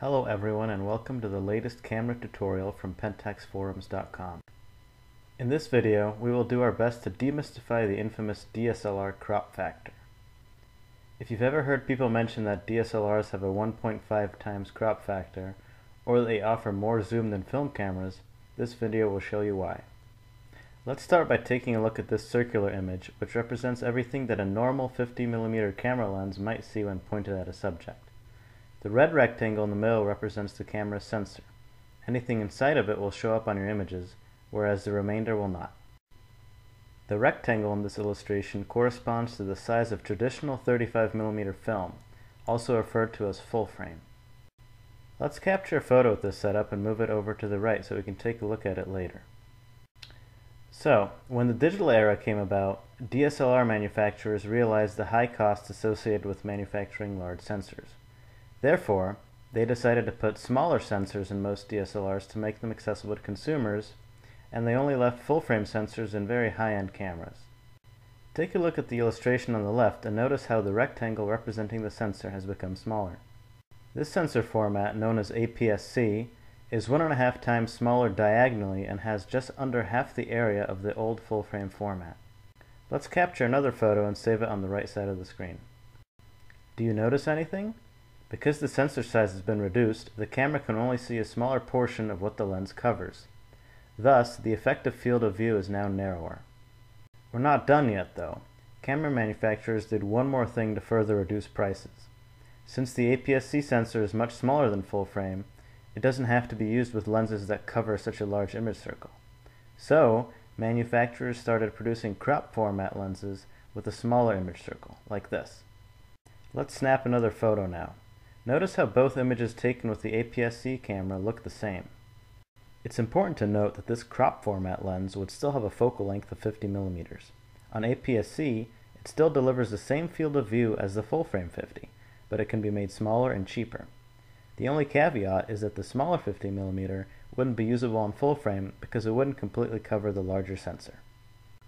Hello everyone and welcome to the latest camera tutorial from pentaxforums.com. In this video, we will do our best to demystify the infamous DSLR crop factor. If you've ever heard people mention that DSLRs have a 1.5 times crop factor, or that they offer more zoom than film cameras, this video will show you why. Let's start by taking a look at this circular image, which represents everything that a normal 50mm camera lens might see when pointed at a subject. The red rectangle in the middle represents the camera's sensor. Anything inside of it will show up on your images, whereas the remainder will not. The rectangle in this illustration corresponds to the size of traditional 35mm film, also referred to as full frame. Let's capture a photo with this setup and move it over to the right so we can take a look at it later. So, when the digital era came about, DSLR manufacturers realized the high costs associated with manufacturing large sensors. Therefore, they decided to put smaller sensors in most DSLRs to make them accessible to consumers, and they only left full-frame sensors in very high-end cameras. Take a look at the illustration on the left and notice how the rectangle representing the sensor has become smaller. This sensor format, known as APS-C, is one and a half times smaller diagonally and has just under half the area of the old full-frame format. Let's capture another photo and save it on the right side of the screen. Do you notice anything? Because the sensor size has been reduced, the camera can only see a smaller portion of what the lens covers. Thus, the effective field of view is now narrower. We're not done yet, though. Camera manufacturers did one more thing to further reduce prices. Since the APS-C sensor is much smaller than full frame, it doesn't have to be used with lenses that cover such a large image circle. So, manufacturers started producing crop format lenses with a smaller image circle, like this. Let's snap another photo now. Notice how both images taken with the APS-C camera look the same. It's important to note that this crop format lens would still have a focal length of 50mm. On APS-C, it still delivers the same field of view as the full-frame 50, but it can be made smaller and cheaper. The only caveat is that the smaller 50mm wouldn't be usable on full frame because it wouldn't completely cover the larger sensor.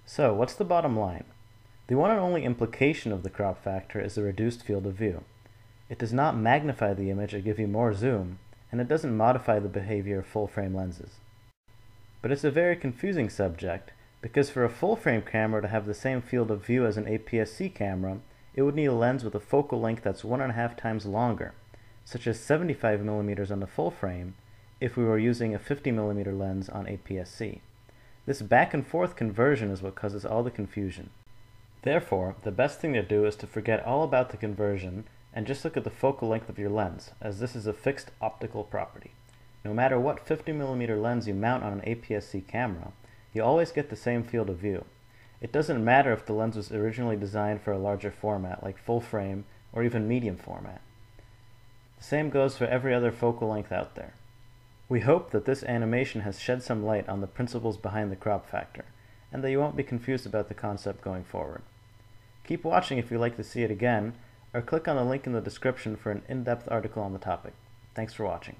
So, what's the bottom line? The one and only implication of the crop factor is the reduced field of view. It does not magnify the image or give you more zoom, and it doesn't modify the behavior of full-frame lenses. But it's a very confusing subject, because for a full-frame camera to have the same field of view as an APS-C camera, it would need a lens with a focal length that's one and a half times longer, such as 75mm on the full frame, if we were using a 50mm lens on APS-C. This back and forth conversion is what causes all the confusion. Therefore, the best thing to do is to forget all about the conversion and just look at the focal length of your lens, as this is a fixed optical property. No matter what 50mm lens you mount on an APS-C camera, you always get the same field of view. It doesn't matter if the lens was originally designed for a larger format, like full frame or even medium format. The same goes for every other focal length out there. We hope that this animation has shed some light on the principles behind the crop factor, and that you won't be confused about the concept going forward. Keep watching if you'd like to see it again, or click on the link in the description for an in-depth article on the topic. Thanks for watching.